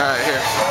All right, here.